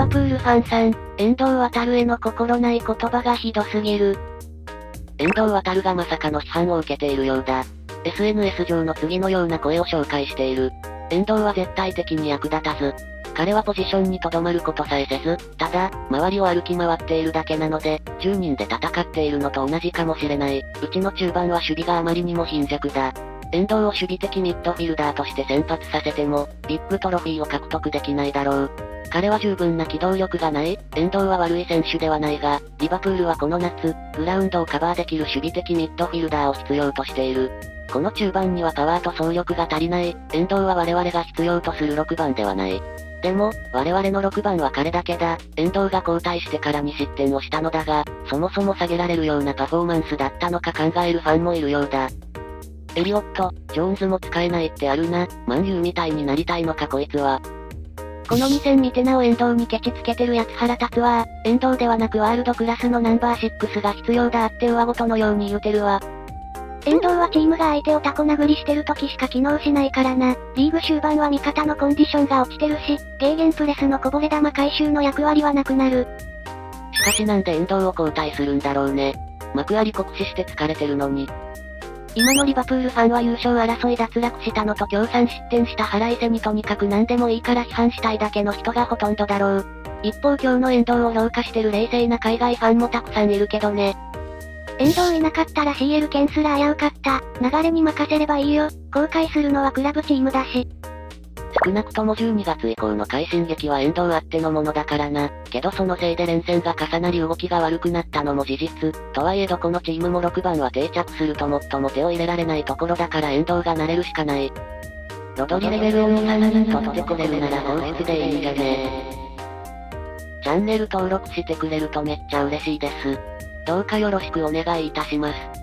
バプールファンさん、遠藤航への心ない言葉がひどすぎる。遠藤航がまさかの批判を受けているようだ。SNS 上の次のような声を紹介している。遠藤は絶対的に役立たず、彼はポジションに留まることさえせず、ただ、周りを歩き回っているだけなので、10人で戦っているのと同じかもしれない。うちの中盤は守備があまりにも貧弱だ。遠藤を守備的ミッドフィルダーとして先発させても、ビッグトロフィーを獲得できないだろう。彼は十分な機動力がない、遠藤は悪い選手ではないが、リバプールはこの夏、グラウンドをカバーできる守備的ミッドフィルダーを必要としている。この中盤にはパワーと走力が足りない、遠藤は我々が必要とする6番ではない。でも、我々の6番は彼だけだ。遠藤が交代してから2失点をしたのだが、そもそも下げられるようなパフォーマンスだったのか考えるファンもいるようだ。エリオット、ジョーンズも使えないってあるな。マンユーみたいになりたいのかこいつは。この2戦見てなお遠藤にケチつけてるやつ腹立つわ。遠藤ではなくワールドクラスのナンバー6が必要だって上ごとのように言うてるわ。遠藤はチームが相手をタコ殴りしてる時しか機能しないからな。リーグ終盤は味方のコンディションが落ちてるし、ゲーゲンプレスのこぼれ球回収の役割はなくなる。しかしなんで遠藤を交代するんだろうね。幕張酷使して疲れてるのに。今のリバプールファンは優勝争い脱落したのと共産失点した腹いせにとにかく何でもいいから批判したいだけの人がほとんどだろう。一方今日の遠藤を評価してる冷静な海外ファンもたくさんいるけどね。遠藤いなかったら CL 権すら危うかった。流れに任せればいいよ。後悔するのはクラブチームだし。少なくとも12月以降の快進撃は遠藤あってのものだからな。けどそのせいで連戦が重なり動きが悪くなったのも事実。とはいえどこのチームも6番は定着すると最も手を入れられないところだから遠藤が慣れるしかない。ロドリレベルを2、3人取ってくれるなら放出でいいんじゃねチャンネル登録してくれるとめっちゃ嬉しいです。どうかよろしくお願いいたします。